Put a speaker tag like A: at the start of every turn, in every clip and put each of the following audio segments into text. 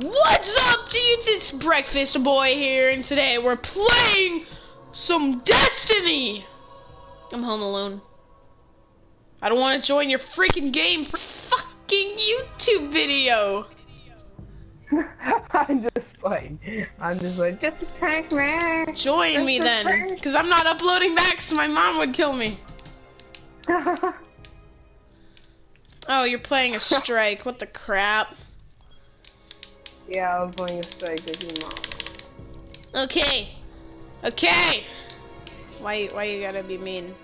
A: What's up, dudes? It's Breakfast Boy here, and today we're playing some Destiny. I'm home alone. I don't want to join your freaking game for fucking YouTube video.
B: I'm just playing. I'm just like, just a prank, man.
A: Join
B: Just
A: me then,
B: prank.
A: because I'm not uploading back, so my mom would kill me. Oh, you're playing a strike. What the crap?
B: Yeah, I was playing a strike with your mom.
A: Okay. Okay. Why why you gotta be mean?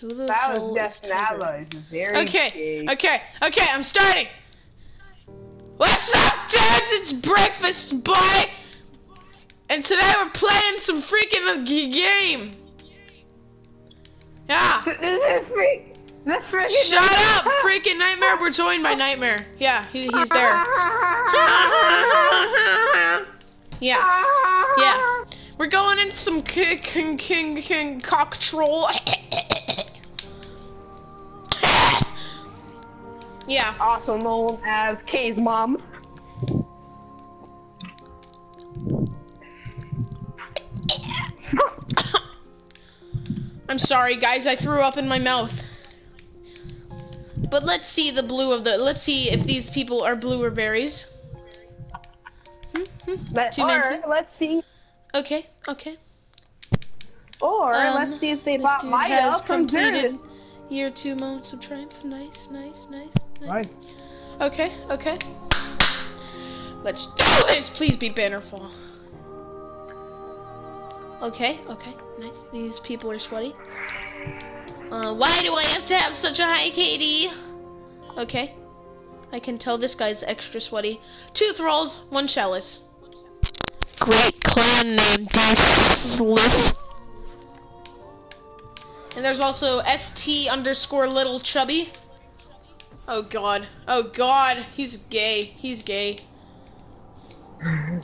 A: Who the
B: That was
A: Tiger?
B: Very
A: Okay.
B: gay.
A: Okay. Okay, I'm starting. What's up, dudes? It's breakfast, boy. And today we're playing some freaking game. Yeah.
B: This is freak. This freaking.
A: Shut up, freaking Nightmare. We're joined by Nightmare. Yeah, he, he's there. yeah. Yeah. We're going into some king king king king cock troll. yeah.
B: Also known as K's mom.
A: I'm sorry, guys. I threw up in my mouth. But let's see the blue of the. Let's see if these people are blue or berries. Hmm, hmm.
B: Let, or
A: mention?
B: let's see.
A: Okay. Okay.
B: Or
A: Um,
B: let's see if they
A: This
B: bought
A: dude
B: Maya
A: has
B: from
A: completed year two moments of triumph. Nice, nice, nice, nice.
B: Right.
A: Okay, okay. Let's do this! Please be Bannerfall. Okay, okay, nice. These people are sweaty. Uh, why do I have to have such a high KD? Okay. I can tell this guy's extra sweaty. Two thralls, one chalice. Great clan name, Slith. And there's also ST underscore little chubby. Oh god. Oh god. He's gay. He's gay.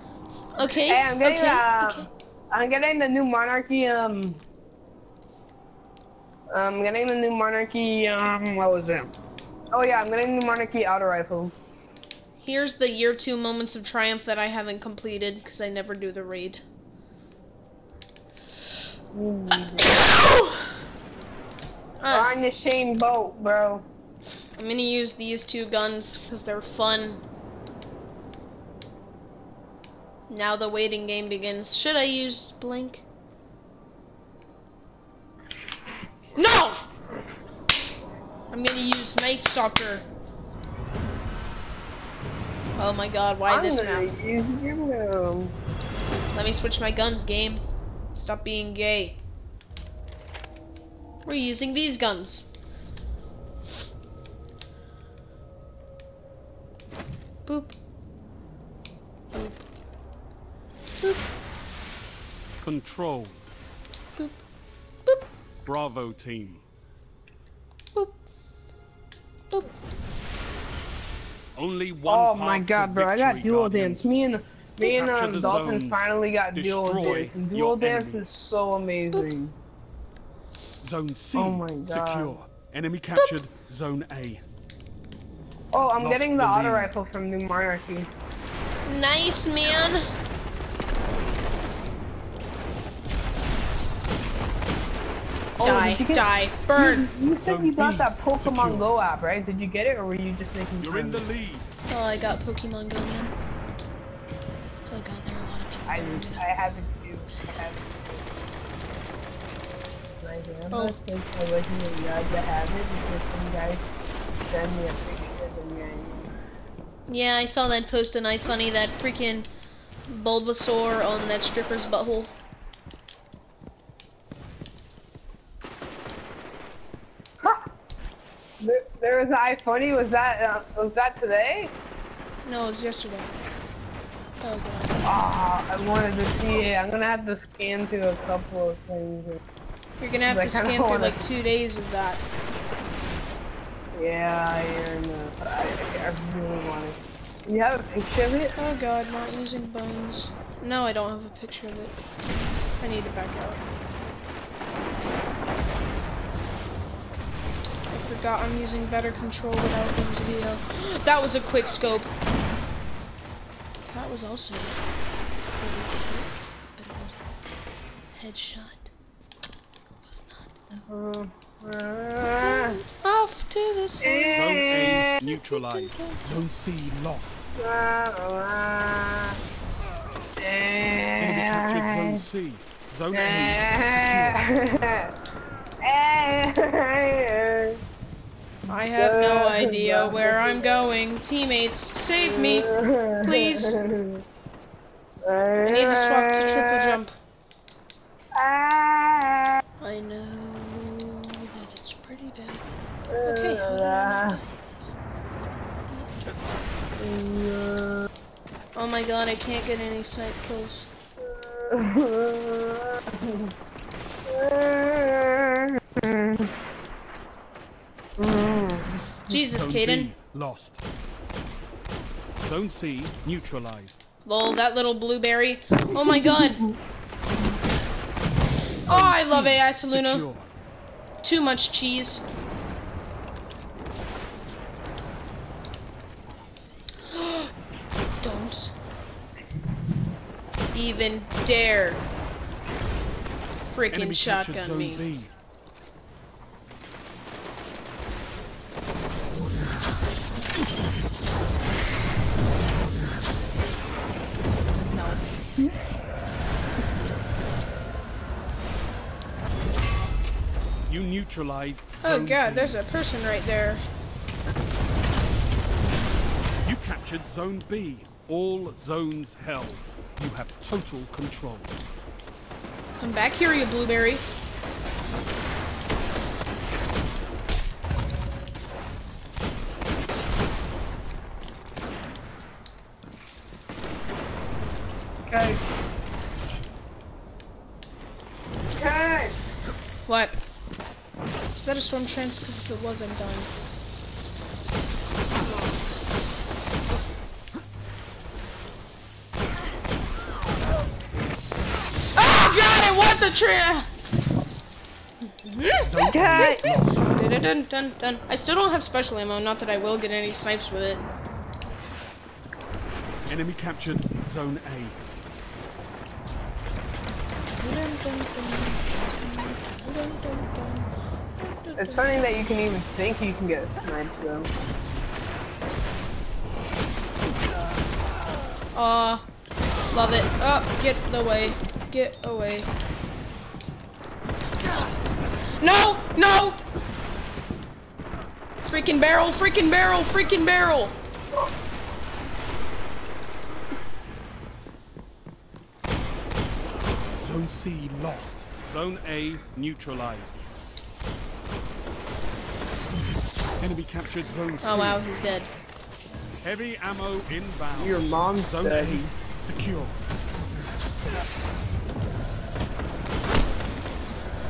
A: Okay.
B: Hey, I'm getting
A: okay.
B: uh,
A: okay.
B: I'm getting the new monarchy. Um, I'm getting the new monarchy. Um, what was it? Oh yeah, I'm getting the new monarchy auto rifle.
A: Here's the year two moments of triumph that I haven't completed because I never do the raid.
B: We're
A: Uh,
B: on the same boat, bro.
A: I'm gonna use these two guns because they're fun. Now the waiting game begins. Should I use blink? No! I'm gonna use Night Stalker. Oh my god, why
B: I'm
A: this
B: gonna
A: map?
B: use you.
A: Let me switch my guns, game. Stop being gay. We're using these guns. Boop. Boop. Boop.
C: Control.
A: Boop. Boop.
C: Bravo team.
A: Boop. Boop.
C: Only one
B: Oh
C: path
B: my god, bro! I got
C: victory,
B: dual
C: Guardians.
B: dance. Me and me and um,
C: the
B: Dalton
C: zones.
B: finally got dual
C: Destroy
B: dance. And dual dance
C: enemy.
B: is so amazing.
C: Zone C.
B: Oh my God.
C: Secure. Enemy captured. Zone A.
B: Oh, I'm
C: Lost
B: getting the
C: the
B: auto rifle from New Monarchy.
A: Nice, man.
B: Oh,
A: die,
B: did you get-
A: die, burn.
B: You said
C: Zone
B: you got that Pokemon
C: secure.
B: Go app, right? Did you get it, or were you just making
C: You're in the lead.
A: Oh, I got Pokemon Go, man. Oh god, there are a lot of people.
B: I
A: around today.
B: I have it too. I have it too. Like, I'm
A: Oh.
B: not so I wasn't really glad to have it because some guys send me a picture of me.
A: Yeah, I saw that post and I funny that freaking Bulbasaur on that stripper's butthole.
B: There, was an iPhoney. Was that uh, was that today?
A: No, it was yesterday. Oh god.
B: Ah, I wanted to see it. I'm gonna have to scan through a couple of things.
A: You're gonna have to scan through like two days of that.
B: Yeah. Uh, I, I really want it. You have a picture of it?
A: Oh god, not using bones. No, I don't have a picture of it. I need to back out. I forgot I'm using better control without bones video. That was a quick scope. That was also really quick, but it was headshot. Was not.
B: Uh,
A: Off to the
C: Zone
A: side.
C: A neutralized. Zone C lost. Enemy captured Zone C. Zone A.
A: I have no idea where I'm going. Teammates, save me. Please. I need to swap to triple jump. I know that it's pretty bad. Okay. how do I do this? Oh my god, I can't get any sight kills. Jesus, Caden.
C: Lost. Zone C neutralized.
A: Lol, that little blueberry. Oh my god. Oh, I love AI Saluna. Too much cheese. Don't even dare freaking shotgun me.
C: Neutralized.
A: Oh
C: Zone
A: god,
C: B.
A: there's a person right there.
C: You captured Zone B. All zones held. You have total control.
A: Come back here, you blueberry.
B: Okay. Okay.
A: What? That a Stormtrance? Because if it was, I'm done. Oh god, it was a trance!
B: Okay.
A: Dun, dun, dun, dun. I still don't have special ammo, not that I will get any snipes with it.
C: Enemy captured Zone A.
A: Dun, dun, dun. Dun, dun, dun. Dun,
B: It's funny that you can even think you can get sniped though.
A: Aw, love it. Oh, get away. Get away. No! No! Freaking barrel, freaking barrel, freaking barrel!
C: Zone C lost. Zone A neutralized. Enemy captured Zone C.
A: Oh wow, he's dead.
C: Heavy ammo inbound.
B: Your mom's
C: Zone
B: dead.
C: A secure.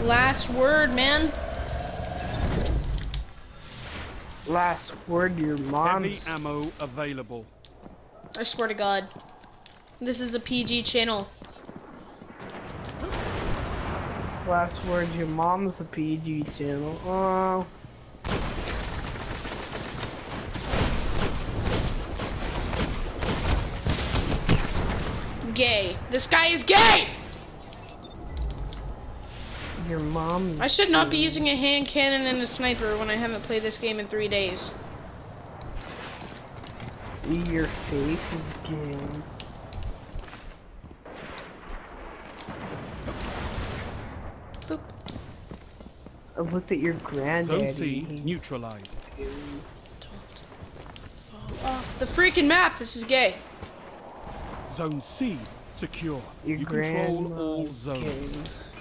A: Last word, man.
B: Last word, your mom's.
C: Heavy ammo available.
A: I swear to God. This is a PG channel.
B: Last word, your mom's a PG channel. Oh.
A: Gay. This guy is gay!
B: Your mom.
A: I should not be using a hand cannon and a sniper when I haven't played this game in three days.
B: Your face is gay.
A: Boop.
B: I looked at your granddaddy.
C: Zone C
B: He-
C: neutralized.
A: Oh, the freaking map! This is gay.
C: Zone C secure.
B: Your
C: you control all zones.
B: gay.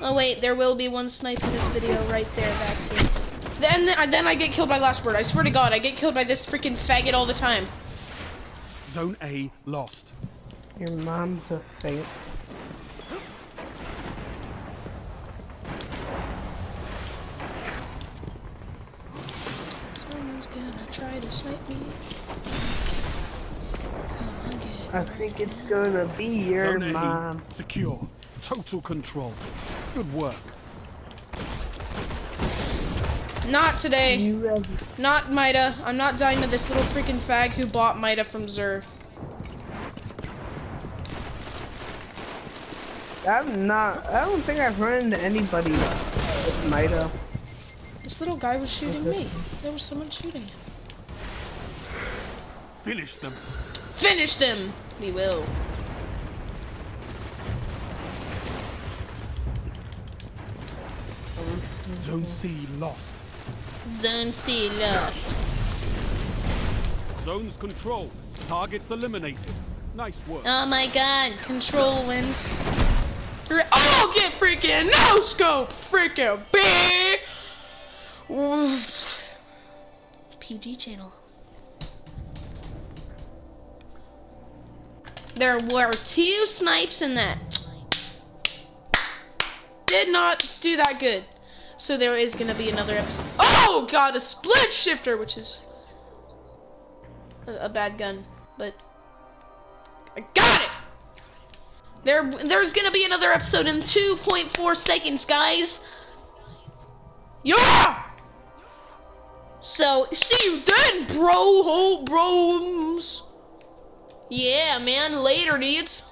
A: Oh wait, there will be one snipe in this video right there. That's it. Then, then I get killed by last word. I swear to God, I get killed by this freaking faggot all the time.
C: Zone A lost.
B: Your mom's a fake.
A: Someone's gonna try to snipe me. Come on, get
B: I think it's gonna be your
C: Zone A
B: mom.
C: secure. Total control. Good work.
A: Not today.
B: You ready?
A: Not Mida. I'm not dying to this little freaking fag who bought Mida from Xur.
B: I'm not. I don't think I've run into anybody with Mida.
A: This little guy was shooting me. There was someone shooting him.
C: Finish them.
A: Finish them! We will.
C: Zone C lost.
A: Zone C lost.
C: Zones controlled. Targets eliminated. Nice work.
A: Oh my god, control wins. Oh, get freaking no scope! Freaking B! PG channel. There were two snipes in that. Did not do that good. So there is gonna be another episode. Oh god, a split shifter, which is a, a bad gun, but I got it. There, there's gonna be another episode in 2.4 seconds, guys. Yeah. So see you then, bro, ho, bros. Yeah, man. Later, dudes.